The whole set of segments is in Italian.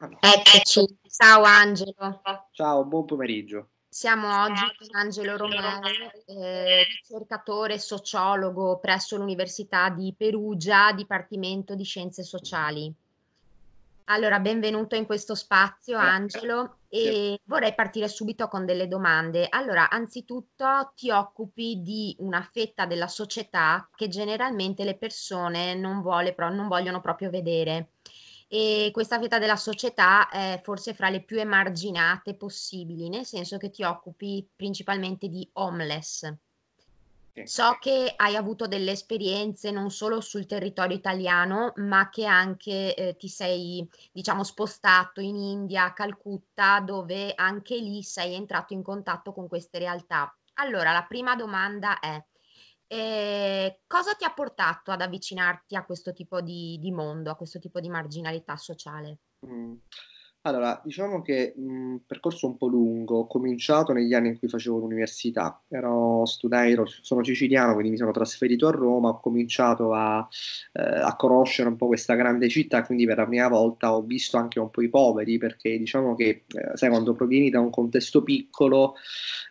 Eccoci, ciao Angelo. Ciao, buon pomeriggio. Siamo oggi con Angelo Romeo, eh, ricercatore sociologo presso l'Università di Perugia, Dipartimento di Scienze Sociali. Allora, benvenuto in questo spazio Angelo e vorrei partire subito con delle domande. Allora, anzitutto ti occupi di una fetta della società che generalmente le persone non, vuole, non vogliono proprio vedere e questa fetta della società è forse fra le più emarginate possibili, nel senso che ti occupi principalmente di homeless. So che hai avuto delle esperienze non solo sul territorio italiano, ma che anche eh, ti sei, diciamo, spostato in India, a Calcutta, dove anche lì sei entrato in contatto con queste realtà. Allora, la prima domanda è, eh, cosa ti ha portato ad avvicinarti a questo tipo di, di mondo, a questo tipo di marginalità sociale? Mm. Allora, diciamo che un percorso un po' lungo, ho cominciato negli anni in cui facevo l'università, ero studente, sono siciliano, quindi mi sono trasferito a Roma, ho cominciato a, eh, a, conoscere un po' questa grande città, quindi per la prima volta ho visto anche un po' i poveri, perché diciamo che, eh, sai, quando provieni da un contesto piccolo,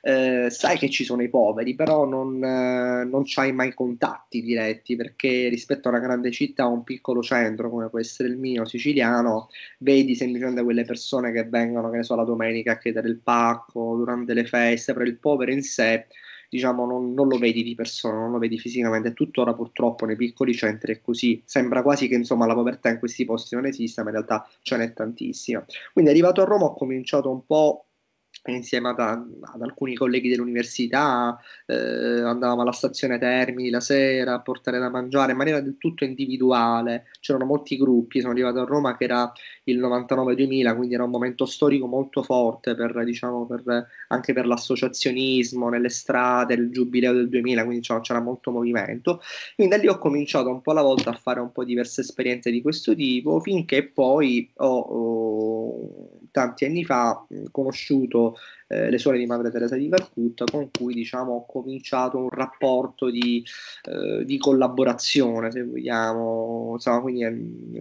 eh, sai che ci sono i poveri, però non, eh, non c'hai mai contatti diretti, perché rispetto a una grande città, un piccolo centro come può essere il mio, siciliano, vedi semplicemente quelle persone che vengono, che ne so, la domenica a chiedere il pacco, durante le feste, però il povero in sé, diciamo, non, non, lo vedi di persona, non lo vedi fisicamente, tuttora purtroppo nei piccoli centri è così, sembra quasi che insomma la povertà in questi posti non esista, ma in realtà ce n'è tantissima. Quindi arrivato a Roma ho cominciato un po' insieme ad, ad, alcuni colleghi dell'università, eh, andavamo alla stazione Termini la sera a portare da mangiare in maniera del tutto individuale. C'erano molti gruppi, sono arrivato a Roma che era il 99-2000, quindi era un momento storico molto forte per, diciamo, per, anche per l'associazionismo nelle strade, il giubileo del 2000, quindi diciamo, c'era molto movimento. Quindi da lì ho cominciato un po' alla volta a fare un po' diverse esperienze di questo tipo, finché poi ho, ho tanti anni fa conosciuto eh, le suore di Madre Teresa di Calcutta con cui diciamo ho cominciato un rapporto di, eh, di collaborazione se vogliamo. Insomma quindi eh,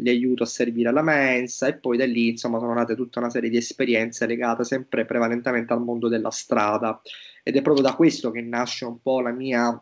li aiuto a servire alla mensa e poi da lì insomma sono nate tutta una serie di esperienze legate sempre prevalentemente al mondo della strada. Ed è proprio da questo che nasce un po' la mia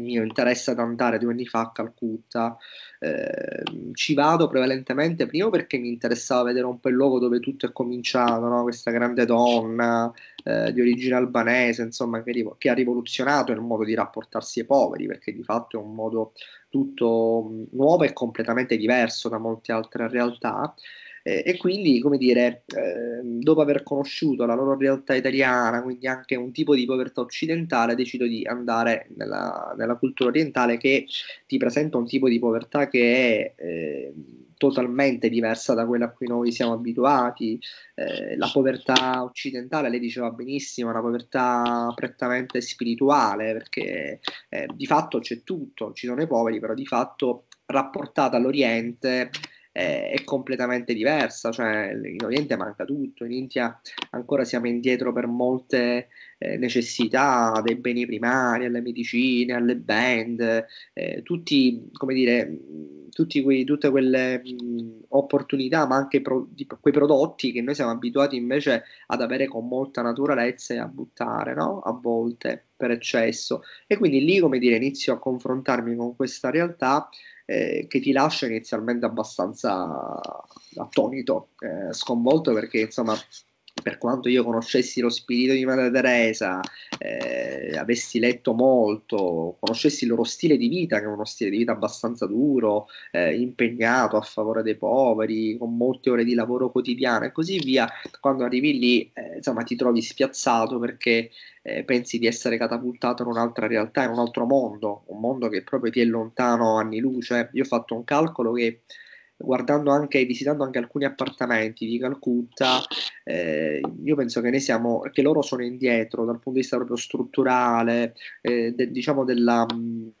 mio interesse ad andare due anni fa a Calcutta. Eh, ci vado prevalentemente prima perché mi interessava vedere un po' il luogo dove tutto è cominciato, no? questa grande donna eh, di origine albanese, insomma, che, che, ha rivoluzionato il modo di rapportarsi ai poveri, perché di fatto è un modo tutto nuovo e completamente diverso da molte altre realtà. Eh, e quindi, come dire, eh, dopo aver conosciuto la loro realtà italiana, quindi anche un tipo di povertà occidentale, decido di andare nella, nella cultura orientale che ti presenta un tipo di povertà che è eh, totalmente diversa da quella a cui noi siamo abituati. Eh, la povertà occidentale, lei diceva benissimo, è una povertà prettamente spirituale, perché eh, di fatto c'è tutto, ci sono i poveri, però di fatto rapportata all'Oriente è completamente diversa, cioè in Oriente manca tutto, in India ancora siamo indietro per molte eh, necessità, dei beni primari, alle medicine, alle band, eh, tutti, come dire, quei, tutte quelle mh, opportunità, ma anche pro, di, quei prodotti che noi siamo abituati invece ad avere con molta naturalezza e a buttare, no? A volte per eccesso. E quindi lì, come dire, inizio a confrontarmi con questa realtà eh, che ti lascia inizialmente abbastanza attonito, eh, sconvolto perché insomma per quanto io conoscessi lo spirito di Madre Teresa, eh, avessi letto molto, conoscessi il loro stile di vita, che è uno stile di vita abbastanza duro, eh, impegnato a favore dei poveri, con molte ore di lavoro quotidiano e così via, quando arrivi lì, eh, insomma, ti trovi spiazzato perché eh, pensi di essere catapultato in un'altra realtà, in un altro mondo, un mondo che proprio ti è lontano anni luce. Io ho fatto un calcolo che guardando anche, visitando anche alcuni appartamenti di Calcutta, eh, io penso che siamo, che loro sono indietro dal punto di vista proprio strutturale, eh, de, diciamo della, mh,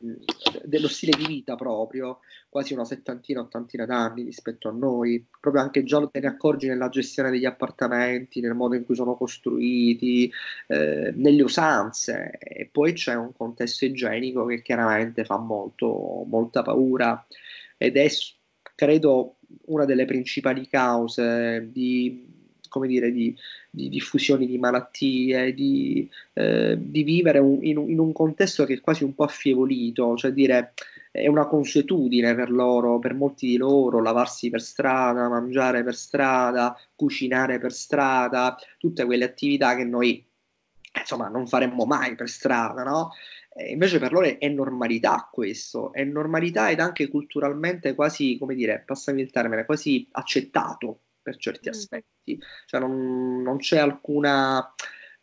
dello stile di vita proprio, quasi una settantina, ottantina d'anni rispetto a noi, proprio anche già te ne accorgi nella gestione degli appartamenti, nel modo in cui sono costruiti, eh, nelle usanze, e poi c'è un contesto igienico che chiaramente fa molto, molta paura. Ed è credo una delle principali cause di, come dire, di, di diffusione di malattie, di, eh, di vivere un, in, in, un contesto che è quasi un po' affievolito, cioè dire è una consuetudine per loro, per molti di loro, lavarsi per strada, mangiare per strada, cucinare per strada, tutte quelle attività che noi insomma non faremmo mai per strada, no? E invece per loro è normalità questo, è normalità ed anche culturalmente quasi, come dire, passami il termine, quasi accettato per certi mm. aspetti, cioè non, non c'è alcuna...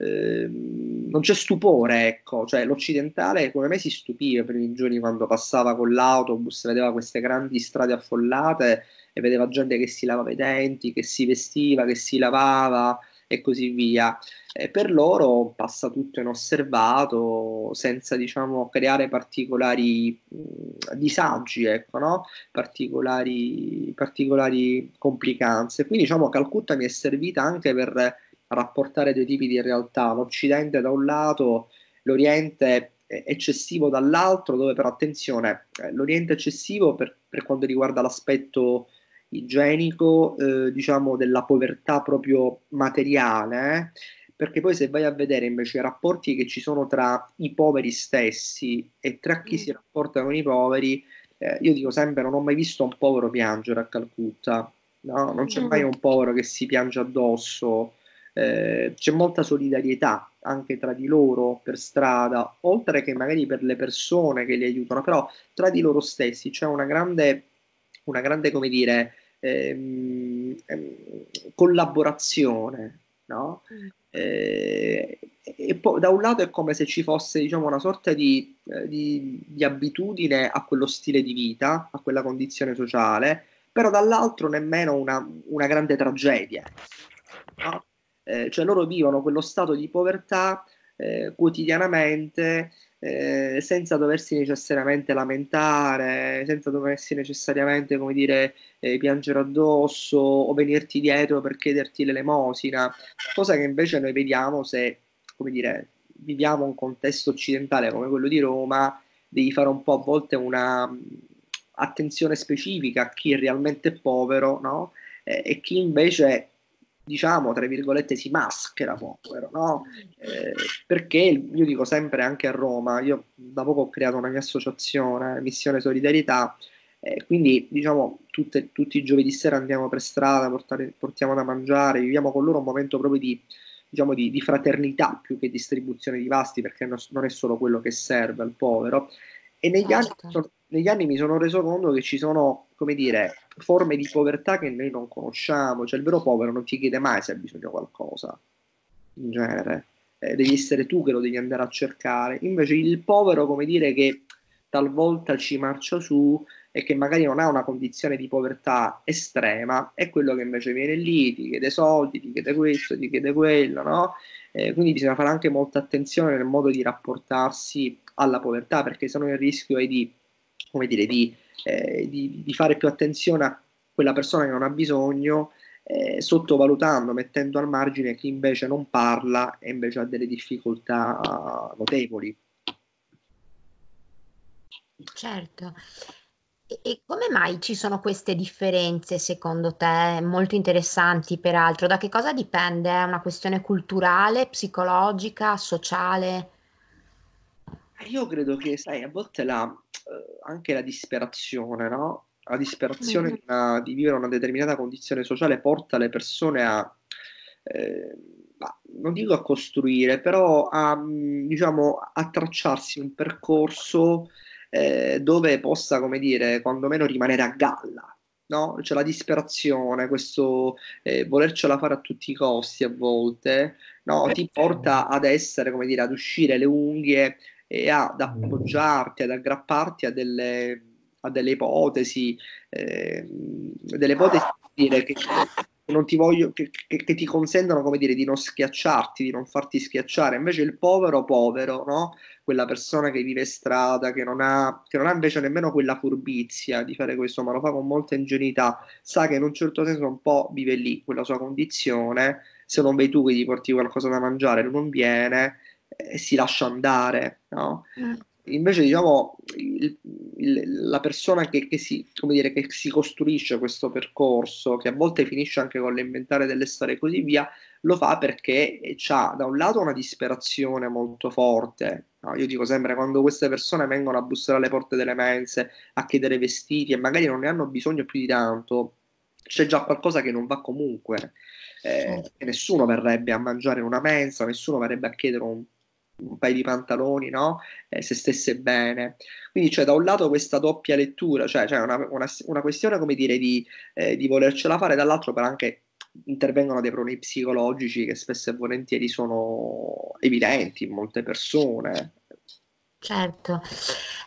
Eh, non c'è stupore, ecco, cioè l'occidentale come me si stupiva i giorni quando passava con l'autobus, vedeva queste grandi strade affollate e vedeva gente che si lavava i denti, che si vestiva, che si lavava e così via. E per loro passa tutto inosservato, senza diciamo creare particolari mh, disagi, ecco, no? particolari, particolari complicanze. Quindi diciamo Calcutta mi è servita anche per rapportare due tipi di realtà, l'Occidente da un lato, l'Oriente eccessivo dall'altro, dove però attenzione, eh, l'Oriente eccessivo per, per quanto riguarda l'aspetto igienico, eh, diciamo, della povertà proprio materiale, eh? perché poi se vai a vedere invece i rapporti che ci sono tra i poveri stessi e tra chi mm. si rapporta con i poveri, eh, io dico sempre, non ho mai visto un povero piangere a Calcutta, no? non c'è mm. mai un povero che si piange addosso, eh, c'è molta solidarietà anche tra di loro per strada, oltre che magari per le persone che li aiutano, però tra di loro stessi c'è una grande, una grande come dire, ehm, ehm, collaborazione, no? Mm. Eh, e poi da un lato è come se ci fosse diciamo, una sorta di, eh, di, di, abitudine a quello stile di vita, a quella condizione sociale, però dall'altro nemmeno una, una grande tragedia. No? Eh, cioè loro vivono quello stato di povertà eh, quotidianamente eh, senza doversi necessariamente lamentare, senza doversi necessariamente, come dire, eh, piangere addosso o venirti dietro per chiederti l'elemosina, cosa che invece noi vediamo se, come dire, viviamo un contesto occidentale come quello di Roma, devi fare un po' a volte una mm, attenzione specifica a chi è realmente povero, no? Eh, e chi invece diciamo, tra virgolette, si maschera povero, no? Eh, perché io dico sempre anche a Roma, io da poco ho creato una mia associazione, Missione Solidarietà, eh, quindi diciamo tutte, tutti i giovedì sera andiamo per strada, portare, portiamo da mangiare, viviamo con loro un momento proprio di, diciamo, di, di fraternità più che distribuzione di pasti, perché non è solo quello che serve al povero. E negli, certo. anni, negli anni mi sono reso conto che ci sono, come dire, forme di povertà che noi non conosciamo. Cioè, il vero povero non ti chiede mai se ha bisogno di qualcosa, in genere. Eh, devi essere tu che lo devi andare a cercare. Invece il povero, come dire, che talvolta ci marcia su e che magari non ha una condizione di povertà estrema, è quello che invece viene lì, ti chiede soldi, ti chiede questo, ti chiede quello, no? Eh, quindi bisogna fare anche molta attenzione nel modo di rapportarsi alla povertà, perché se no il rischio è di, come dire, di, eh, di, di fare più attenzione a quella persona che non ha bisogno, eh, sottovalutando, mettendo al margine chi invece non parla e invece ha delle difficoltà notevoli. Certo. E come mai ci sono queste differenze, secondo te, molto interessanti peraltro? Da che cosa dipende? È una questione culturale, psicologica, sociale? Io credo che, sai, a volte la, eh, anche la disperazione, no? La disperazione mm. di, una, di, vivere una determinata condizione sociale porta le persone a, eh, non dico a costruire, però a, diciamo, a tracciarsi un percorso eh, dove possa, come dire, quando meno rimanere a galla. No? C'è la disperazione, questo eh, volercela fare a tutti i costi a volte, no? ti porta ad essere, come dire, ad uscire le unghie e ad appoggiarti, ad aggrapparti a delle, a delle ipotesi, eh, delle ipotesi dire, che, non ti voglio, che, che, che, ti consentono come dire, di non schiacciarti, di non farti schiacciare. Invece il povero, povero, no? quella persona che vive strada, che non, ha, che non ha invece nemmeno quella furbizia di fare questo, ma lo fa con molta ingenuità, sa che in un certo senso un po' vive lì, quella sua condizione. Se non vedi tu che gli porti qualcosa da mangiare, non viene e si lascia andare. No? Mm invece diciamo il, il, la persona che, che, si, dire, che, si, costruisce questo percorso, che a volte finisce anche con l'inventare delle storie e così via, lo fa perché ha da un lato una disperazione molto forte. No? Io dico sempre, quando queste persone vengono a bussare alle porte delle mense, a chiedere vestiti e magari non ne hanno bisogno più di tanto, c'è già qualcosa che non va comunque. Eh, certo. nessuno verrebbe a mangiare in una mensa, nessuno verrebbe a chiedere un un paio di pantaloni, no? Eh, se stesse bene. Quindi c'è da un lato questa doppia lettura, cioè c'è una, una, una, questione, come dire, di, eh, di volercela fare, dall'altro però anche intervengono dei problemi psicologici che spesso e volentieri sono evidenti in molte persone. Certo.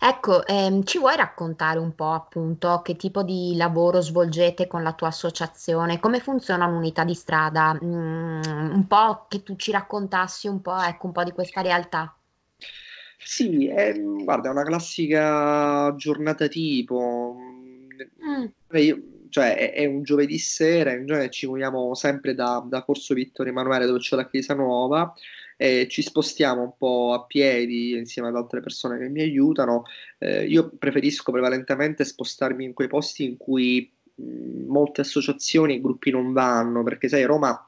Ecco, ehm, ci vuoi raccontare un po' appunto che tipo di lavoro svolgete con la tua associazione? Come funziona un'unità di strada? Mm, un po' che tu ci raccontassi un po', ecco, un po' di questa realtà. Sì, è, guarda, è una classica giornata tipo. Mm. Io, cioè è, è, un giovedì sera, in genere ci muoviamo sempre da, da Corso Vittorio Emanuele dove c'è la Chiesa Nuova e ci spostiamo un po' a piedi insieme ad altre persone che mi aiutano. Eh, io preferisco prevalentemente spostarmi in quei posti in cui mh, molte associazioni e gruppi non vanno, perché sai, Roma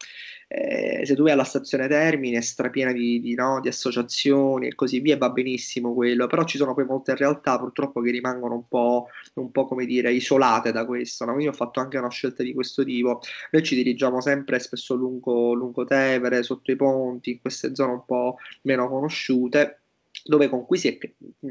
eh, se tu vai alla stazione Termine è strapiena di, di, no, di, associazioni e così via, va benissimo quello, però ci sono poi molte realtà purtroppo che rimangono un po', un po' come dire, isolate da questo, no? quindi ho fatto anche una scelta di questo tipo, noi ci dirigiamo sempre spesso lungo, lungo Tevere, sotto i ponti, in queste zone un po' meno conosciute, dove con, è,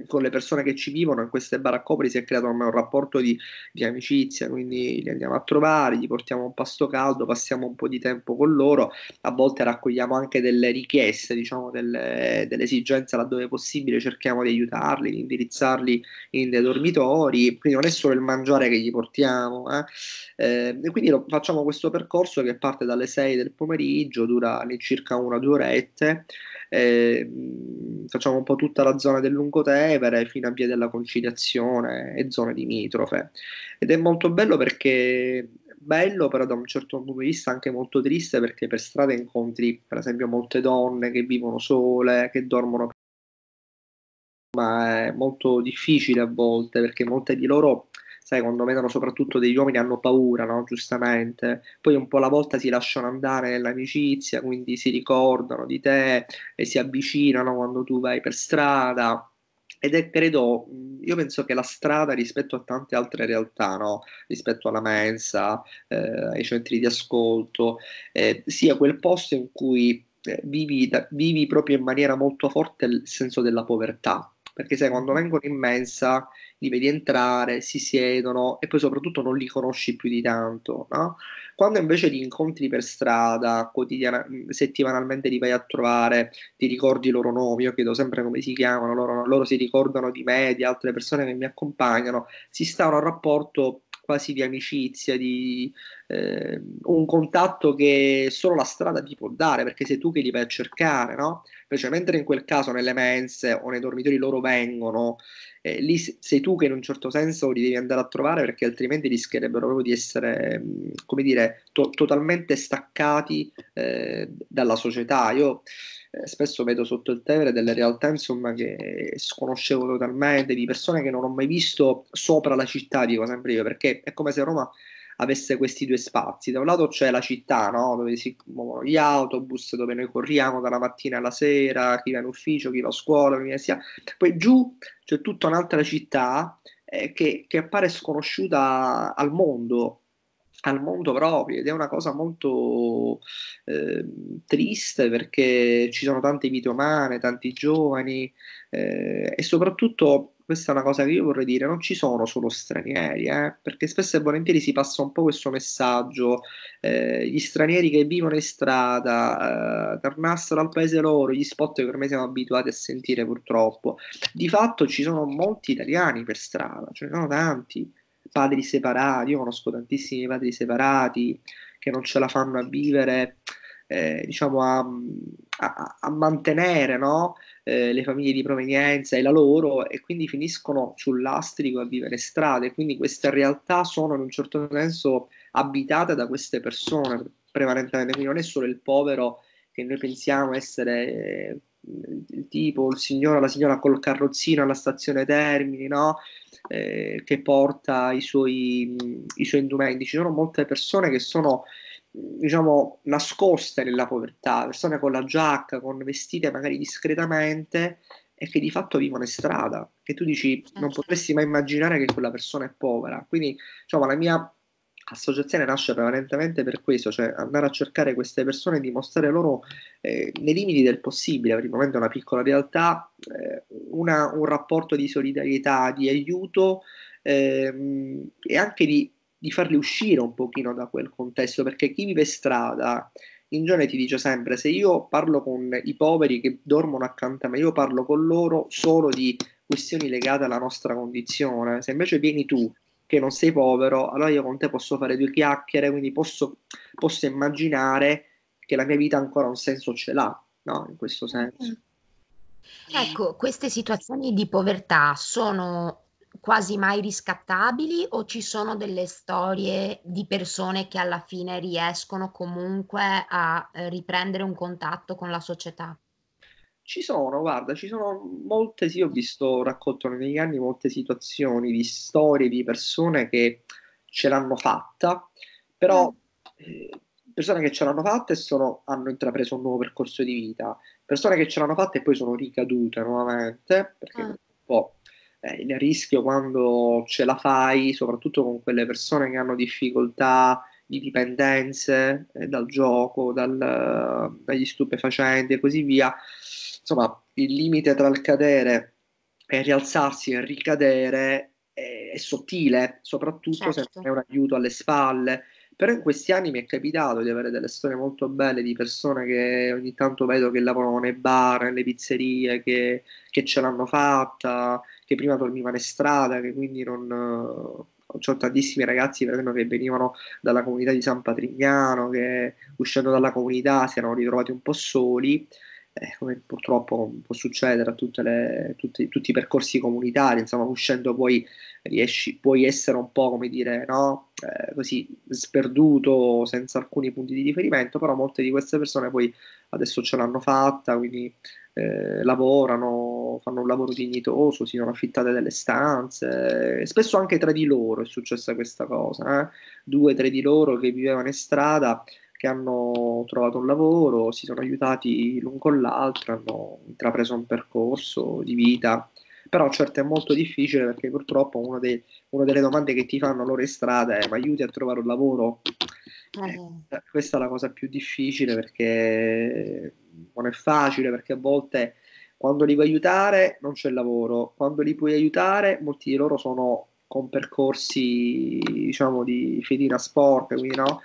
con le persone che ci vivono in queste baraccopoli si è creato un rapporto di, di, amicizia, quindi li andiamo a trovare, gli portiamo un pasto caldo, passiamo un po' di tempo con loro, a volte raccogliamo anche delle richieste, diciamo delle, delle esigenze laddove possibile, cerchiamo di aiutarli, di indirizzarli in dei dormitori, quindi non è solo il mangiare che gli portiamo, eh? Eh, e quindi lo, facciamo questo percorso che parte dalle 6 del pomeriggio, dura all'incirca una o due orette, eh, facciamo un po' tutta la zona del Lungotevere fino a Via della Conciliazione e zone limitrofe. Ed è molto bello perché bello, però da un certo punto di vista anche molto triste perché per strada incontri per esempio molte donne che vivono sole, che dormono ma è molto difficile a volte perché molte di loro sai, quando vedono soprattutto degli uomini hanno paura, no? Giustamente. Poi un po' alla volta si lasciano andare nell'amicizia, quindi si ricordano di te e si avvicinano quando tu vai per strada. Ed è, credo, io penso che la strada rispetto a tante altre realtà, no? rispetto alla mensa, eh, ai centri di ascolto, eh, sia quel posto in cui eh, vivi, da, vivi proprio in maniera molto forte il senso della povertà. Perché sai, quando vengono in mensa li vedi entrare, si siedono e poi soprattutto non li conosci più di tanto, no? Quando invece li incontri per strada, quotidiana, settimanalmente li vai a trovare, ti ricordi i loro nomi, io chiedo sempre come si chiamano, loro, loro si ricordano di me, di altre persone che mi accompagnano, si sta un rapporto quasi di amicizia, di eh, un contatto che solo la strada ti può dare, perché sei tu che li vai a cercare, no? Invece, mentre in quel caso nelle mense o nei dormitori loro vengono, eh, lì sei tu che in un certo senso li devi andare a trovare perché altrimenti rischierebbero proprio di essere, come dire, to- totalmente staccati eh, dalla società. Io eh, spesso vedo sotto il Tevere delle realtà insomma che sconoscevo totalmente, di persone che non ho mai visto sopra la città, dico sempre io, perché è come se Roma avesse questi due spazi. Da un lato c'è la città, no? dove si muovono gli autobus, dove noi corriamo dalla mattina alla sera, chi va in ufficio, chi va a scuola, all'università. Poi giù c'è tutta un'altra città eh, che, che appare sconosciuta al mondo, al mondo proprio ed è una cosa molto eh, triste perché ci sono tante vite umane, tanti giovani eh, e soprattutto questa è una cosa che io vorrei dire, non ci sono solo stranieri, eh, perché spesso e volentieri si passa un po' questo messaggio, eh, gli stranieri che vivono in strada, eh, tornassero al paese loro, gli spot che ormai siamo abituati a sentire purtroppo. Di fatto ci sono molti italiani per strada, ce ne sono tanti, padri separati, io conosco tantissimi padri separati che non ce la fanno a vivere, eh, diciamo a, a, a mantenere, no? Eh, le famiglie di provenienza e la loro e quindi finiscono sul lastrico a vivere strade. Quindi queste realtà sono in un certo senso abitate da queste persone prevalentemente, quindi non è solo il povero che noi pensiamo essere il tipo, il signore, la signora col carrozzino alla stazione Termini, no? Eh, che porta i suoi, i suoi indumenti. Ci sono molte persone che sono diciamo nascoste nella povertà, persone con la giacca, con vestite magari discretamente e che di fatto vivono in strada, che tu dici non certo. potresti mai immaginare che quella persona è povera. Quindi, diciamo, la mia associazione nasce prevalentemente per questo, cioè andare a cercare queste persone e dimostrare loro eh, nei limiti del possibile, per il momento è una piccola realtà, eh, una, un rapporto di solidarietà, di aiuto ehm, e anche di, di, farli uscire un pochino da quel contesto, perché chi vive strada in genere ti dice sempre se io parlo con i poveri che dormono accanto a me, io parlo con loro solo di questioni legate alla nostra condizione, se invece vieni tu che non sei povero, allora io con te posso fare due chiacchiere, quindi posso, posso immaginare che la mia vita ancora un senso ce l'ha, no? In questo senso. Mm. Ecco, queste situazioni di povertà sono quasi mai riscattabili o ci sono delle storie di persone che alla fine riescono comunque a eh, riprendere un contatto con la società? Ci sono, guarda, ci sono molte, sì, ho visto, raccolto negli anni molte situazioni di storie di persone che ce l'hanno fatta, però mm. eh, persone che ce l'hanno fatta e sono, hanno intrapreso un nuovo percorso di vita, persone che ce l'hanno fatta e poi sono ricadute nuovamente, perché mm. un po' eh, il rischio quando ce la fai, soprattutto con quelle persone che hanno difficoltà di dipendenze eh, dal gioco, dal, dagli stupefacenti e così via, insomma, il limite tra il cadere e rialzarsi e ricadere è, è sottile, soprattutto certo. se non è un aiuto alle spalle. Però in questi anni mi è capitato di avere delle storie molto belle di persone che ogni tanto vedo che lavorano nei bar, nelle pizzerie, che, che ce l'hanno fatta, che prima dormivano in strada, che quindi non, ho tantissimi ragazzi per esempio che venivano dalla comunità di San Patrignano che uscendo dalla comunità si erano ritrovati un po' soli eh, come purtroppo può succedere a le, tutti, tutti, i percorsi comunitari, insomma, uscendo poi riesci, puoi essere un po' come dire, no? Eh, così sperduto, senza alcuni punti di riferimento, però molte di queste persone poi adesso ce l'hanno fatta, quindi eh, lavorano, fanno un lavoro dignitoso, si sono affittate delle stanze, spesso anche tra di loro è successa questa cosa, eh? due, tre di loro che vivevano in strada che hanno trovato un lavoro, si sono aiutati l'un con l'altro, hanno intrapreso un percorso di vita. Però certo è molto difficile perché purtroppo una, dei, una delle domande che ti fanno loro in strada è ma aiuti a trovare un lavoro? Eh, questa è la cosa più difficile perché non è facile, perché a volte quando li vuoi aiutare non c'è lavoro, quando li puoi aiutare molti di loro sono con percorsi diciamo di fedina sport, quindi no,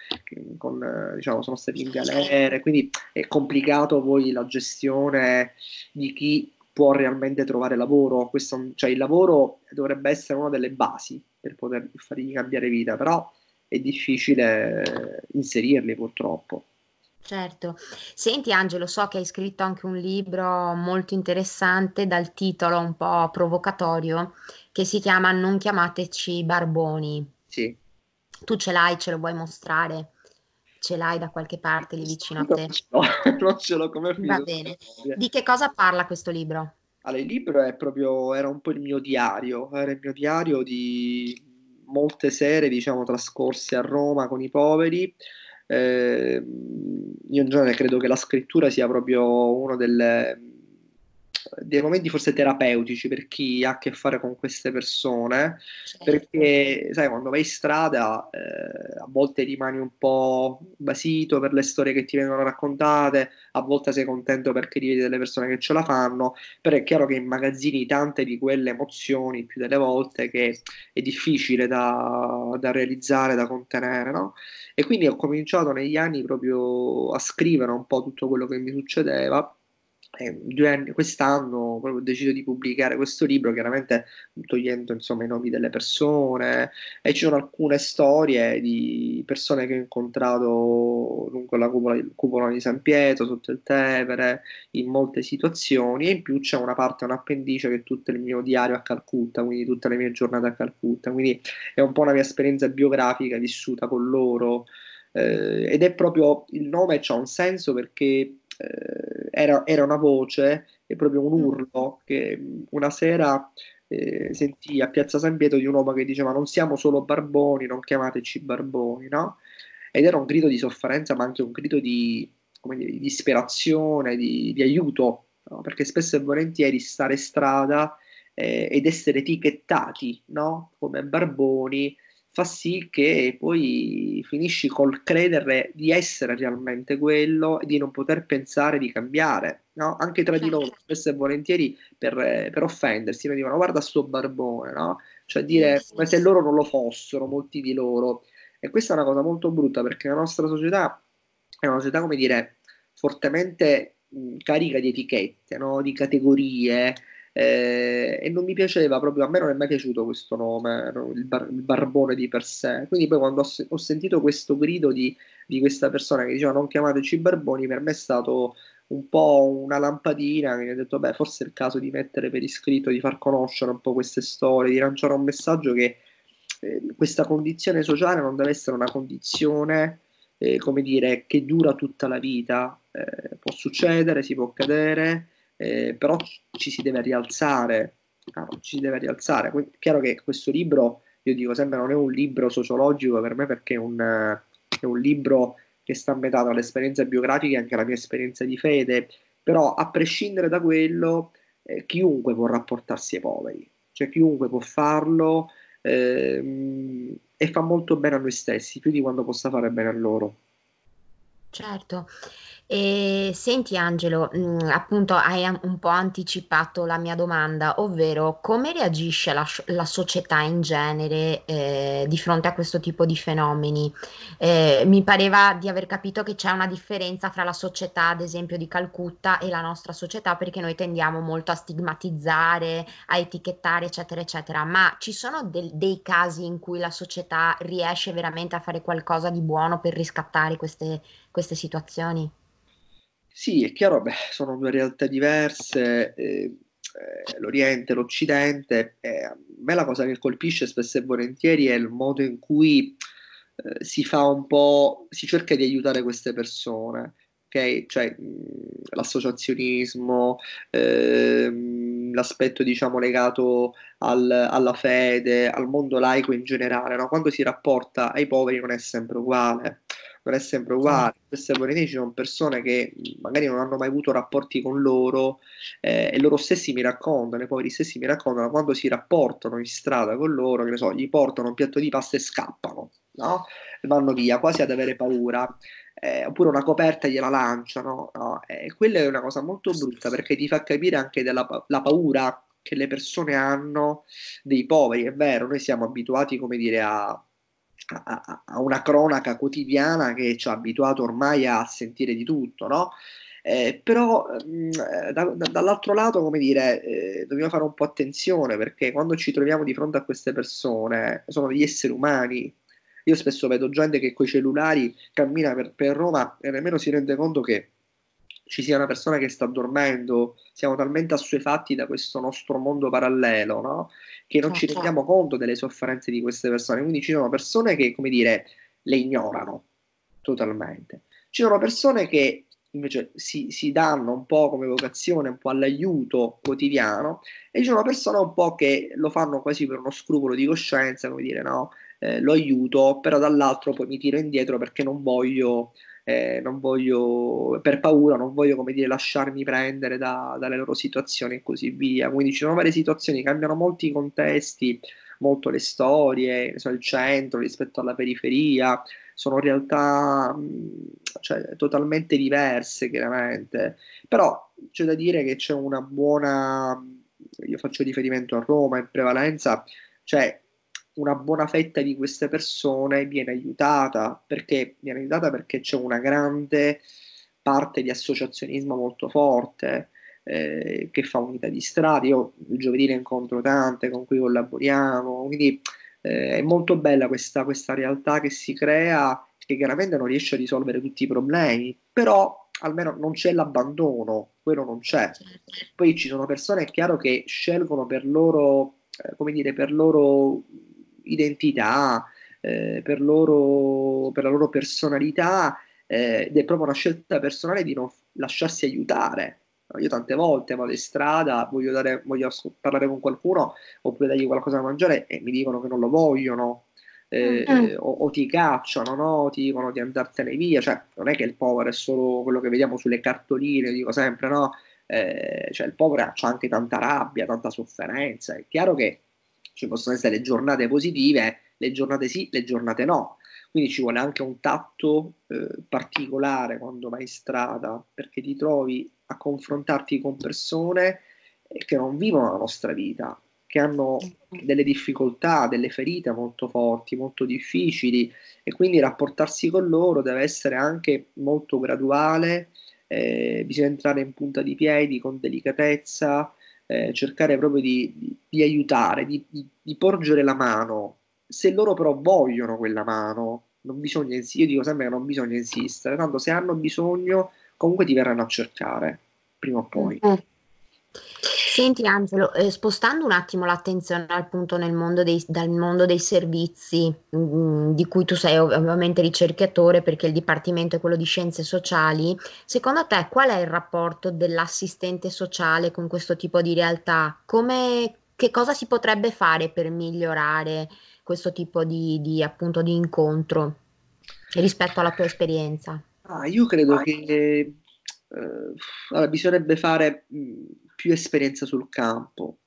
con, diciamo, sono stati in galere, quindi è complicato poi la gestione di chi può realmente trovare lavoro, Questo, cioè il lavoro dovrebbe essere una delle basi per poter fargli cambiare vita, però è difficile inserirli purtroppo. Certo. Senti Angelo, so che hai scritto anche un libro molto interessante dal titolo un po' provocatorio che si chiama Non chiamateci Barboni. Sì. Tu ce l'hai, ce lo vuoi mostrare? Ce l'hai da qualche parte lì vicino a te? No, non ce l'ho come film. Va bene. Di che cosa parla questo libro? Allora, il libro è proprio, era un po' il mio diario, era il mio diario di molte sere, diciamo, trascorse a Roma con i poveri. Eh, io in genere credo che la scrittura sia proprio uno delle dei momenti forse terapeutici per chi ha a che fare con queste persone, certo. perché sai, quando vai in strada eh, a volte rimani un po' basito per le storie che ti vengono raccontate, a volte sei contento perché rivedi delle persone che ce la fanno, però è chiaro che immagazzini tante di quelle emozioni più delle volte che è difficile da, da realizzare, da contenere, no? E quindi ho cominciato negli anni proprio a scrivere un po' tutto quello che mi succedeva anni, quest'anno ho deciso di pubblicare questo libro, chiaramente togliendo insomma, i nomi delle persone e ci sono alcune storie di persone che ho incontrato lungo la cupola, cupola di San Pietro, sotto il Tevere, in molte situazioni e in più c'è una parte, un appendice che è tutto il mio diario a Calcutta, quindi tutte le mie giornate a Calcutta, quindi è un po' una mia esperienza biografica vissuta con loro eh, ed è proprio il nome ha un senso perché eh, era, era, una voce, è proprio un mm. urlo che una sera eh, sentì a Piazza San Pietro di un uomo che diceva non siamo solo barboni, non chiamateci barboni, no? Ed era un grido di sofferenza, ma anche un grido di, dire, di disperazione, di, di aiuto, no? perché spesso e volentieri stare strada eh, ed essere etichettati no? come barboni fa sì che poi finisci col credere di essere realmente quello e di non poter pensare di cambiare, no? anche tra di loro, certo. spesso e volentieri per, per offendersi, mi dicono guarda sto barbone, no? cioè dire come se loro non lo fossero, molti di loro. E questa è una cosa molto brutta perché la nostra società è una società, come dire, fortemente mh, carica di etichette, no? di categorie, eh, e non mi piaceva proprio, a me non è mai piaciuto questo nome, il, bar, il barbone di per sé. Quindi poi quando ho, ho sentito questo grido di, di, questa persona che diceva non chiamateci barboni, per me è stato un po' una lampadina che mi ha detto beh forse è il caso di mettere per iscritto, di far conoscere un po' queste storie, di lanciare un messaggio che eh, questa condizione sociale non deve essere una condizione eh, come dire che dura tutta la vita, eh, può succedere, si può cadere eh, però ci si deve rialzare, no, ci si deve rialzare. Quindi, chiaro che questo libro, io dico sempre, non è un libro sociologico per me perché è un, è un libro che sta a metà tra l'esperienza biografica e anche la mia esperienza di fede, però a prescindere da quello, eh, chiunque può rapportarsi ai poveri, cioè chiunque può farlo ehm, e fa molto bene a noi stessi, più di quando possa fare bene a loro. Certo. E senti Angelo, mh, mm, appunto hai un po' anticipato la mia domanda, ovvero come reagisce la, la società in genere eh, di fronte a questo tipo di fenomeni? Eh, mi pareva di aver capito che c'è una differenza fra la società, ad esempio, di Calcutta e la nostra società, perché noi tendiamo molto a stigmatizzare, a etichettare, eccetera, eccetera, ma ci sono del- dei casi in cui la società riesce veramente a fare qualcosa di buono per riscattare queste, queste situazioni? Sì, è chiaro, beh, sono due realtà diverse, eh, eh, l'Oriente, l'Occidente. Eh, a me la cosa che colpisce spesso e volentieri è il modo in cui eh, si fa un po', si cerca di aiutare queste persone, ok? Cioè mh, l'associazionismo, ehm, l'aspetto diciamo legato al, alla fede, al mondo laico in generale, no? Quando si rapporta ai poveri non è sempre uguale non è sempre uguale. Queste ci sono persone che magari non hanno mai avuto rapporti con loro eh, e loro stessi mi raccontano, i poveri stessi mi raccontano quando si rapportano in strada con loro, che ne so, gli portano un piatto di pasta e scappano, no? Vanno via, quasi ad avere paura. Eh, oppure una coperta gliela lanciano, no? E quella è una cosa molto brutta perché ti fa capire anche della la paura che le persone hanno dei poveri. È vero, noi siamo abituati, come dire, a a, a, una cronaca quotidiana che ci ha abituato ormai a sentire di tutto, no? Eh, però mh, mm, eh, da, da, dall'altro lato, come dire, eh, dobbiamo fare un po' attenzione perché quando ci troviamo di fronte a queste persone, sono degli esseri umani. Io spesso vedo gente che con i cellulari cammina per, per Roma e nemmeno si rende conto che ci sia una persona che sta dormendo, siamo talmente assuefatti da questo nostro mondo parallelo, no? che non ci certo. rendiamo conto delle sofferenze di queste persone. Quindi ci sono persone che, come dire, le ignorano totalmente. Ci sono persone che invece si, si, danno un po' come vocazione, un po' all'aiuto quotidiano, e ci sono persone un po' che lo fanno quasi per uno scrupolo di coscienza, come dire no, eh, lo aiuto, però dall'altro poi mi tiro indietro perché non voglio eh, non voglio, per paura, non voglio, come dire, lasciarmi prendere da, dalle loro situazioni e così via. Quindi ci sono varie situazioni, cambiano molti contesti, molto le storie, il centro rispetto alla periferia, sono realtà cioè, totalmente diverse, chiaramente. Però c'è da dire che c'è una buona, io faccio riferimento a Roma in prevalenza, cioè una buona fetta di queste persone viene aiutata perché viene aiutata perché c'è una grande parte di associazionismo molto forte eh, che fa unità di strada. Io il giovedì ne incontro tante con cui collaboriamo, quindi eh, è molto bella questa, questa realtà che si crea che chiaramente non riesce a risolvere tutti i problemi, però almeno non c'è l'abbandono, quello non c'è. Certo. Poi ci sono persone, è chiaro, che scelgono per loro, eh, come dire, per loro identità, eh, per, loro, per la loro personalità, eh, ed è proprio una scelta personale di non lasciarsi aiutare. Io tante volte vado in strada, voglio, dare, voglio parlare con qualcuno oppure dargli qualcosa da mangiare e mi dicono che non lo vogliono, eh, mm. o, o, ti cacciano, no? ti dicono di andartene via, cioè non è che il povero è solo quello che vediamo sulle cartoline, dico sempre, no? Eh, cioè il povero ha anche tanta rabbia, tanta sofferenza, è chiaro che ci possono essere le giornate positive, le giornate sì, le giornate no, quindi ci vuole anche un tatto eh, particolare quando vai in strada, perché ti trovi a confrontarti con persone eh, che non vivono la nostra vita, che hanno delle difficoltà, delle ferite molto forti, molto difficili e quindi rapportarsi con loro deve essere anche molto graduale, eh, bisogna entrare in punta di piedi con delicatezza, eh, cercare proprio di, di, di aiutare, di, di, porgere la mano. Se loro però vogliono quella mano, non bisogna io dico sempre che non bisogna insistere, tanto se hanno bisogno comunque ti verranno a cercare, prima o poi. Mm-hmm. Senti Angelo, eh, spostando un attimo l'attenzione al punto nel mondo dei, dal mondo dei servizi, mh, mm, di cui tu sei ovviamente ricercatore perché il dipartimento è quello di scienze sociali, secondo te qual è il rapporto dell'assistente sociale con questo tipo di realtà? Come, che cosa si potrebbe fare per migliorare questo tipo di, di, appunto, di incontro rispetto alla tua esperienza? Ah, io credo che eh, allora, bisognerebbe fare mh, mm, più esperienza sul campo.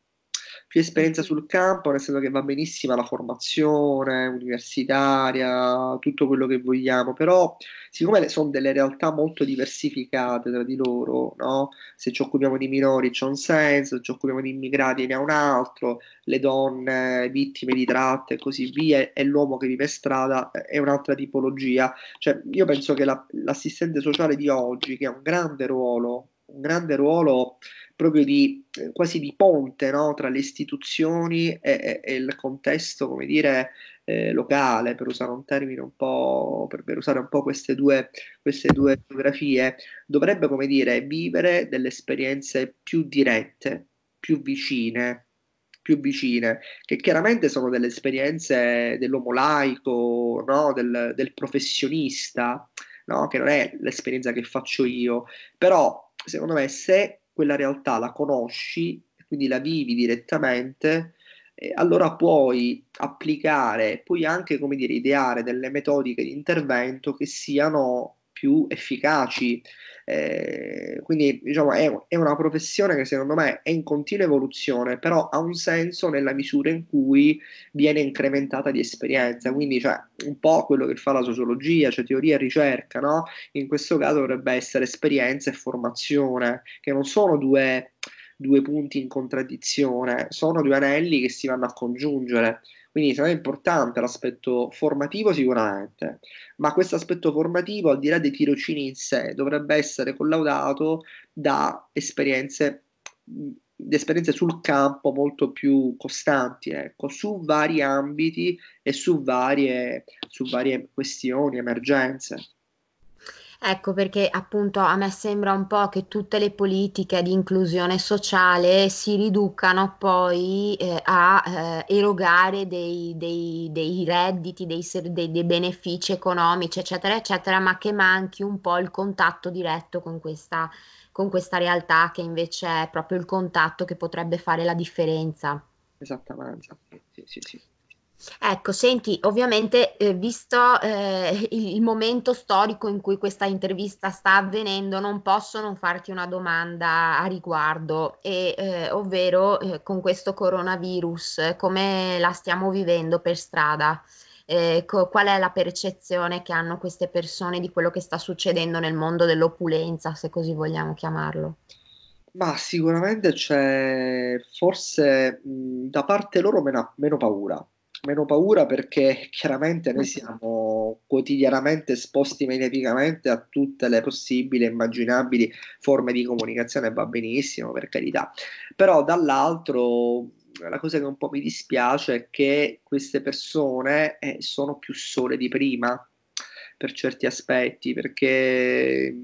Più esperienza sul campo, nel senso che va benissimo la formazione universitaria, tutto quello che vogliamo, però siccome sono delle realtà molto diversificate tra di loro, no? se ci occupiamo di minori c'è un senso, se ci occupiamo di immigrati ne ha un altro, le donne vittime di tratte e così via, e l'uomo che vive strada è un'altra tipologia. Cioè, io penso che la, l'assistente sociale di oggi, che ha un grande ruolo, un grande ruolo proprio di eh, quasi di ponte no? tra le istituzioni e, e, e, il contesto, come dire, eh, locale, per usare un termine un po', per, per usare un po' queste due, queste due geografie, dovrebbe, come dire, vivere delle esperienze più dirette, più vicine, più vicine, che chiaramente sono delle esperienze dell'uomo laico, no? del, del professionista, no? che non è l'esperienza che faccio io, però secondo me se quella realtà la conosci, quindi la vivi direttamente, eh, allora puoi applicare, puoi anche, come dire, ideare delle metodiche di intervento che siano più efficaci. Eh, quindi diciamo è, è, una professione che secondo me è in continua evoluzione, però ha un senso nella misura in cui viene incrementata di esperienza. Quindi cioè, un po' quello che fa la sociologia, cioè teoria e ricerca, no? In questo caso dovrebbe essere esperienza e formazione, che non sono due, due punti in contraddizione, sono due anelli che si vanno a congiungere. Quindi sarà importante l'aspetto formativo sicuramente, ma questo aspetto formativo, al di là dei tirocini in sé, dovrebbe essere collaudato da esperienze, esperienze sul campo molto più costanti, ecco, su vari ambiti e su varie, su varie questioni, emergenze. Ecco perché appunto a me sembra un po' che tutte le politiche di inclusione sociale si riducano poi eh, a eh, erogare dei, dei, dei redditi, dei, dei, benefici economici, eccetera, eccetera, ma che manchi un po' il contatto diretto con questa, con questa realtà che invece è proprio il contatto che potrebbe fare la differenza. Esattamente, sì, sì, sì. Ecco, senti, ovviamente, eh, visto eh, il, il momento storico in cui questa intervista sta avvenendo, non posso non farti una domanda a riguardo, e, eh, ovvero eh, con questo coronavirus, come la stiamo vivendo per strada? Eh, co- qual è la percezione che hanno queste persone di quello che sta succedendo nel mondo dell'opulenza, se così vogliamo chiamarlo? Ma sicuramente c'è forse mh, da parte loro meno, meno paura meno paura perché chiaramente noi siamo quotidianamente esposti mediaticamente a tutte le possibili e immaginabili forme di comunicazione, va benissimo per carità, però dall'altro la cosa che un po' mi dispiace è che queste persone eh, sono più sole di prima per certi aspetti, perché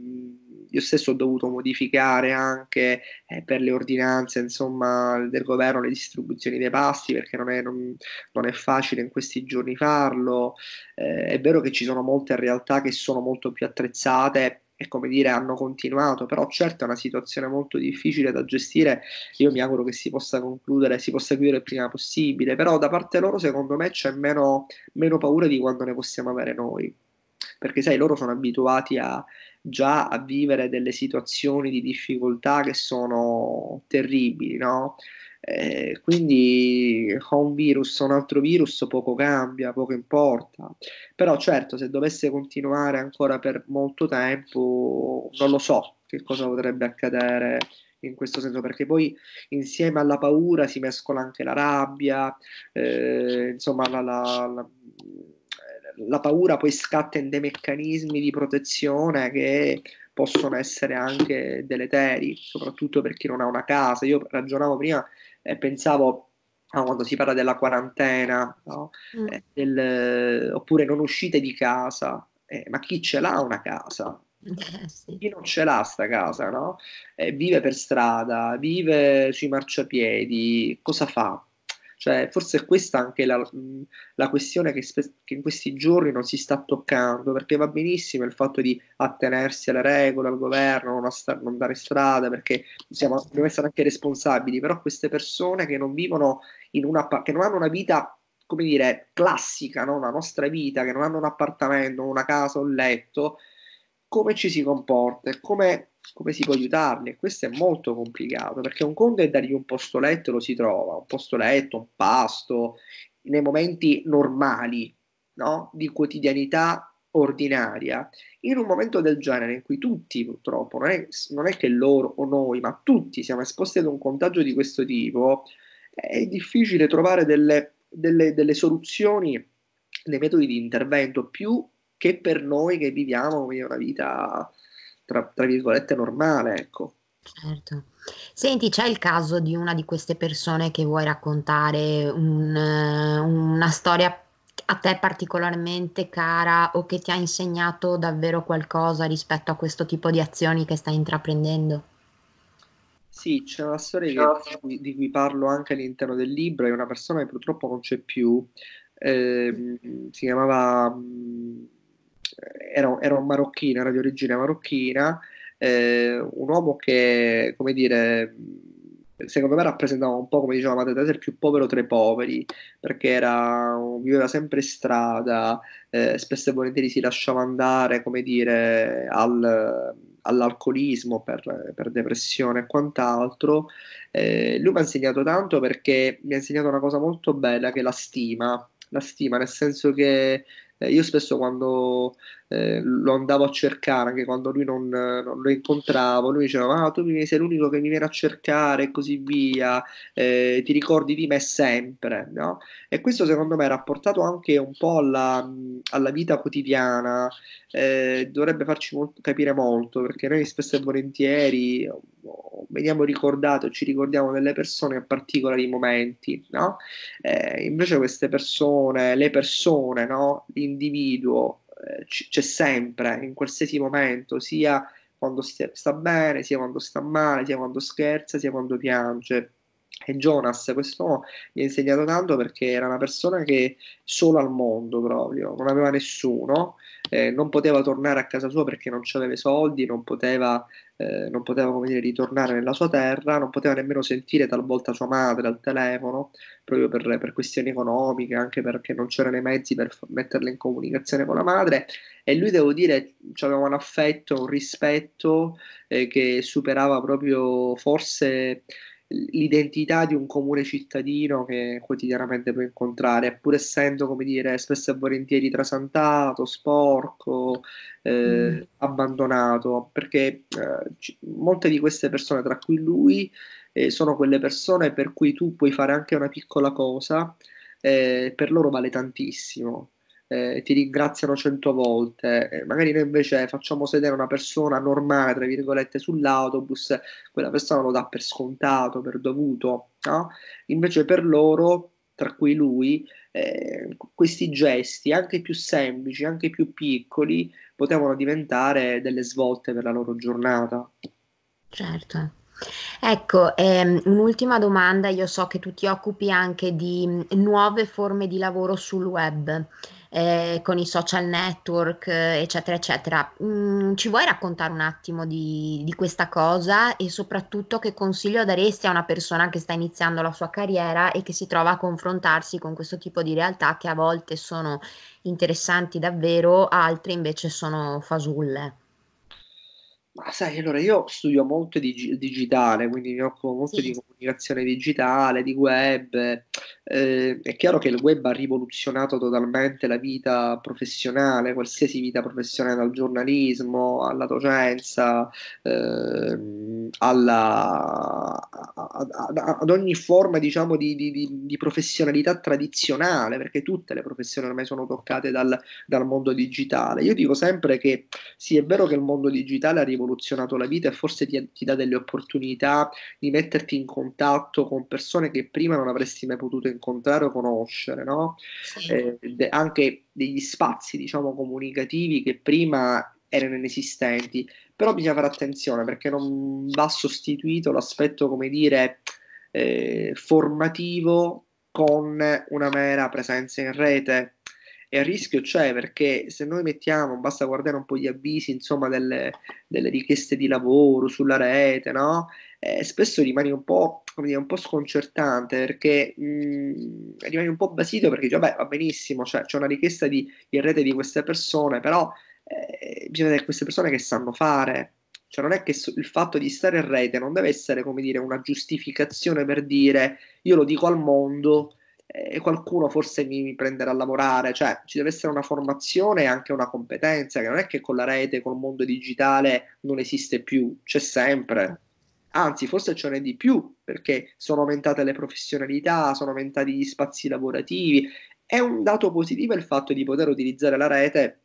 io stesso ho dovuto modificare anche eh, per le ordinanze insomma, del governo le distribuzioni dei pasti perché non è, non, non è facile in questi giorni farlo. Eh, è vero che ci sono molte realtà che sono molto più attrezzate e come dire hanno continuato, però certo è una situazione molto difficile da gestire, io mi auguro che si possa concludere, si possa chiudere il prima possibile, però da parte loro secondo me c'è meno, meno paura di quando ne possiamo avere noi, perché sai, loro sono abituati a, già a vivere delle situazioni di difficoltà che sono terribili, no? Eh, quindi con un virus o un altro virus poco cambia, poco importa. Però certo, se dovesse continuare ancora per molto tempo, non lo so che cosa potrebbe accadere in questo senso, perché poi insieme alla paura si mescola anche la rabbia, eh, insomma la, la, la, la, paura poi scatta in dei meccanismi di protezione che possono essere anche deleteri, soprattutto per chi non ha una casa. Io ragionavo prima e pensavo a quando si parla della quarantena, no? mm. eh, del, oppure non uscite di casa, eh, ma chi ce l'ha una casa? Eh, sì. Chi non ce l'ha sta casa, no? Eh, vive per strada, vive sui marciapiedi, cosa fa? Cioè, forse è questa anche la, la questione che, spe- che, in questi giorni non si sta toccando, perché va benissimo il fatto di attenersi alle regole, al governo, non, sta- non dare strada, perché siamo, dobbiamo essere anche responsabili, però queste persone che non vivono in una, che non hanno una vita come dire, classica, no? la nostra vita, che non hanno un appartamento, una casa, un letto, come ci si comporta, come come si può aiutarli? Questo è molto complicato perché un conto è dargli un posto letto, lo si trova, un posto letto, un pasto, nei momenti normali no? di quotidianità ordinaria. In un momento del genere in cui tutti purtroppo, non è, non è che loro o noi, ma tutti siamo esposti ad un contagio di questo tipo, è difficile trovare delle, delle, delle soluzioni, dei metodi di intervento più che per noi che viviamo una vita tra, tra virgolette normale, ecco. Certo. Senti, c'è il caso di una di queste persone che vuoi raccontare un, una storia a te particolarmente cara o che ti ha insegnato davvero qualcosa rispetto a questo tipo di azioni che stai intraprendendo? Sì, c'è una storia che, di cui parlo anche all'interno del libro, è una persona che purtroppo non c'è più, eh, si chiamava era, era un marocchino, era di origine marocchina, eh, un uomo che, come dire, secondo me rappresentava un po' come diceva Madre Teresa il più povero tra i poveri perché era, viveva sempre in strada eh, spesso e volentieri si lasciava andare come dire al, all'alcolismo per, per, depressione e quant'altro. Eh, lui mi ha insegnato tanto perché mi ha insegnato una cosa molto bella che è la stima la stima nel senso che io spesso quando eh, lo andavo a cercare, anche quando lui non, non lo incontravo, lui diceva: Ah, tu sei l'unico che mi viene a cercare e così via, eh, ti ricordi di me sempre, no? E questo secondo me rapportato anche un po' alla, alla vita quotidiana, eh, dovrebbe farci molto, capire molto, perché noi spesso e volentieri veniamo ricordati o ci ricordiamo delle persone a particolari momenti, no? Eh, invece queste persone, le persone, no? L'individuo eh, c- c'è sempre, in qualsiasi momento, sia quando sta, sta bene, sia quando sta male, sia quando scherza, sia quando piange. E Jonas, questo mi ha insegnato tanto perché era una persona che solo al mondo proprio, non aveva nessuno, eh, non poteva tornare a casa sua perché non aveva soldi, non poteva, eh, non poteva come dire, ritornare nella sua terra, non poteva nemmeno sentire talvolta sua madre al telefono, proprio per, per questioni economiche, anche perché non c'erano i mezzi per metterla in comunicazione con la madre. E lui, devo dire, aveva un affetto, un rispetto eh, che superava proprio forse l'identità di un comune cittadino che quotidianamente può incontrare, pur essendo, come dire, spesso e volentieri trasantato, sporco, eh, mm. abbandonato, perché eh, c- molte di queste persone, tra cui lui, eh, sono quelle persone per cui tu puoi fare anche una piccola cosa, eh, per loro vale tantissimo eh, ti ringraziano cento volte, eh, magari noi invece facciamo sedere una persona normale, tra virgolette, sull'autobus, quella persona lo dà per scontato, per dovuto, no? Invece per loro, tra cui lui, eh, questi gesti, anche più semplici, anche più piccoli, potevano diventare delle svolte per la loro giornata. Certo. Ecco, ehm, un'ultima domanda, io so che tu ti occupi anche di mm, nuove forme di lavoro sul web, eh, con i social network, eccetera, eccetera. Mm, ci vuoi raccontare un attimo di, di questa cosa e soprattutto che consiglio daresti a una persona che sta iniziando la sua carriera e che si trova a confrontarsi con questo tipo di realtà che a volte sono interessanti davvero, altre invece sono fasulle? Ma sai, allora io studio molto di digitale, quindi mi occupo molto di comunicazione digitale, di web. Eh, è chiaro che il web ha rivoluzionato totalmente la vita professionale, qualsiasi vita professionale, dal giornalismo alla docenza, eh, alla, ad ogni forma, diciamo, di, di, di, professionalità tradizionale, perché tutte le professioni ormai sono toccate dal, dal mondo digitale. Io dico sempre che sì, è vero che il mondo digitale ha rivoluzionato rivoluzionato la vita e forse ti, ti, dà delle opportunità di metterti in contatto con persone che prima non avresti mai potuto incontrare o conoscere, no? Sì. Eh, de- anche degli spazi, diciamo, comunicativi che prima erano inesistenti. Però bisogna fare attenzione perché non va sostituito l'aspetto, come dire, eh, formativo con una mera presenza in rete e il rischio c'è perché se noi mettiamo, basta guardare un po' gli avvisi, insomma, delle, delle richieste di lavoro sulla rete, no? Eh, spesso rimani un po', come dire, un po' sconcertante perché mh, mm, rimani un po' basito perché dici, vabbè, va benissimo, cioè, c'è una richiesta di, in rete di queste persone, però eh, bisogna vedere queste persone che sanno fare. Cioè, non è che il fatto di stare in rete non deve essere, come dire, una giustificazione per dire io lo dico al mondo e qualcuno forse mi, mi, prenderà a lavorare, cioè ci deve essere una formazione e anche una competenza che non è che con la rete, col mondo digitale non esiste più, c'è sempre. Anzi, forse ce n'è di più perché sono aumentate le professionalità, sono aumentati gli spazi lavorativi. È un dato positivo il fatto di poter utilizzare la rete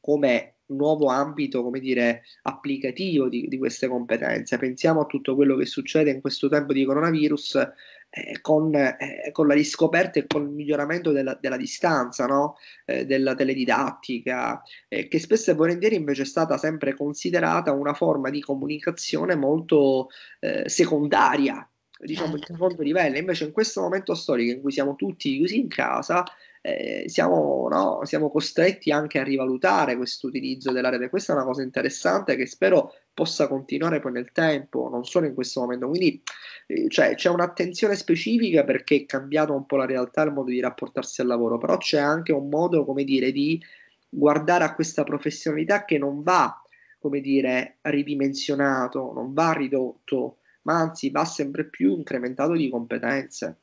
come nuovo ambito, come dire, applicativo di, di queste competenze. Pensiamo a tutto quello che succede in questo tempo di coronavirus eh, con, eh, con, la riscoperta e con il miglioramento della, della distanza, no? eh, della teledidattica, eh, che spesso e volentieri invece è stata sempre considerata una forma di comunicazione molto eh, secondaria, diciamo certo. di secondo livello. Invece in questo momento storico in cui siamo tutti chiusi in casa, eh, siamo, no, siamo, costretti anche a rivalutare questo utilizzo della rete. Questa è una cosa interessante che spero possa continuare poi nel tempo, non solo in questo momento. Quindi eh, cioè, c'è un'attenzione specifica perché è cambiato un po' la realtà, il modo di rapportarsi al lavoro, però c'è anche un modo, come dire, di guardare a questa professionalità che non va, come dire, ridimensionato, non va ridotto, ma anzi va sempre più incrementato di competenze.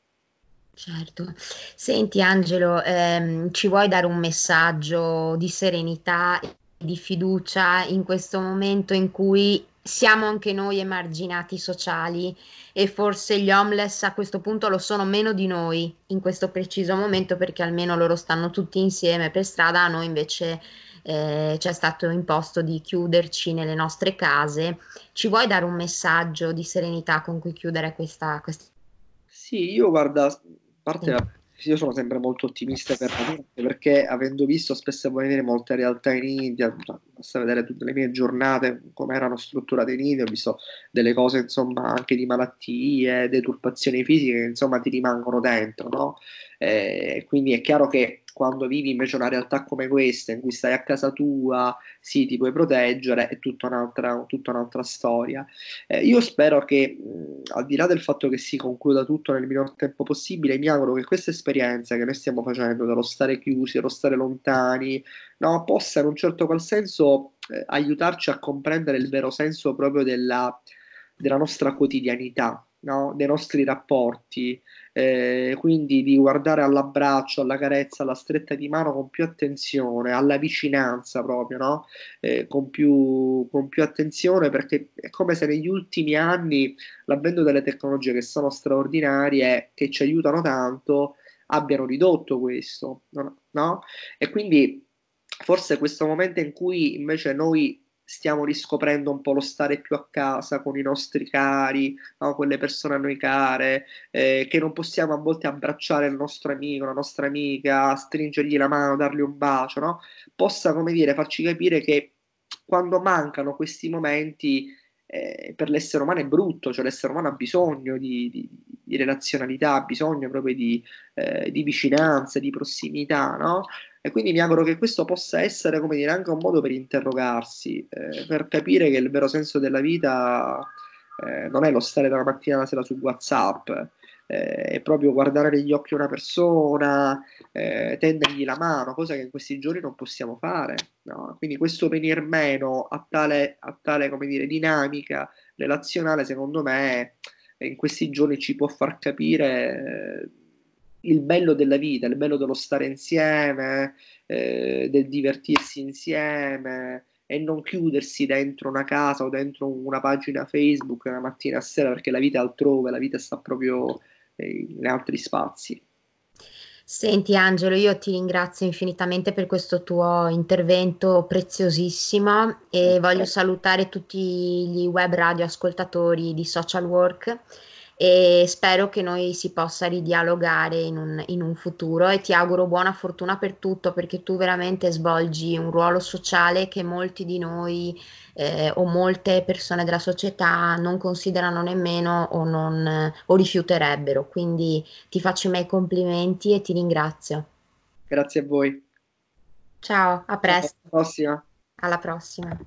Certo. Senti Angelo, ehm, ci vuoi dare un messaggio di serenità di fiducia in questo momento in cui siamo anche noi emarginati sociali e forse gli homeless a questo punto lo sono meno di noi in questo preciso momento perché almeno loro stanno tutti insieme per strada, a noi invece eh, ci è stato imposto di chiuderci nelle nostre case. Ci vuoi dare un messaggio di serenità con cui chiudere questa, questa... Sì, io guarda, parte la, io sono sempre molto ottimista per la mia, perché avendo visto spesso e volentieri molte realtà in India, basta vedere tutte le mie giornate, come erano strutturate in India, ho visto delle cose insomma anche di malattie, deturpazioni fisiche che insomma ti rimangono dentro, no? Eh, quindi è chiaro che quando vivi invece una realtà come questa, in cui stai a casa tua, sì, ti puoi proteggere, è tutta un'altra, tutta un'altra storia. Eh, io spero che, al di là del fatto che si concluda tutto nel minor tempo possibile, mi auguro che questa esperienza che noi stiamo facendo, dello stare chiusi, dello stare lontani, no, possa in un certo qual senso eh, aiutarci a comprendere il vero senso proprio della, della nostra quotidianità, no? dei nostri rapporti, eh, quindi di guardare all'abbraccio, alla carezza, alla stretta di mano con più attenzione, alla vicinanza proprio, no? eh, con, più, con più attenzione perché è come se negli ultimi anni l'avvento delle tecnologie che sono straordinarie, che ci aiutano tanto, abbiano ridotto questo, no? E quindi forse questo momento in cui invece noi stiamo riscoprendo un po' lo stare più a casa con i nostri cari, no? quelle persone a noi care, eh, che non possiamo a volte abbracciare il nostro amico, la nostra amica, stringergli la mano, dargli un bacio, no? possa, come dire, farci capire che quando mancano questi momenti eh, per l'essere umano è brutto, cioè l'essere umano ha bisogno di, di, di relazionalità, ha bisogno proprio di, eh, di vicinanza, di prossimità, no? E quindi mi auguro che questo possa essere, come dire, anche un modo per interrogarsi, eh, per capire che il vero senso della vita eh, non è lo stare dalla mattina alla sera su WhatsApp, eh, è proprio guardare negli occhi una persona, eh, tendergli la mano, cosa che in questi giorni non possiamo fare. No? Quindi questo venir meno a tale, a tale dire, dinamica relazionale, secondo me, in questi giorni ci può far capire eh, il bello della vita, il bello dello stare insieme, eh, del divertirsi insieme e non chiudersi dentro una casa o dentro una pagina Facebook la mattina a sera perché la vita è altrove, la vita sta proprio in altri spazi. Senti Angelo, io ti ringrazio infinitamente per questo tuo intervento preziosissimo e voglio salutare tutti gli web radio ascoltatori di Social Work e spero che noi si possa ridialogare in un, in un, futuro e ti auguro buona fortuna per tutto perché tu veramente svolgi un ruolo sociale che molti di noi eh, o molte persone della società non considerano nemmeno o, non, o rifiuterebbero. Quindi ti faccio i miei complimenti e ti ringrazio. Grazie a voi. Ciao, a presto. Alla prossima. Alla prossima.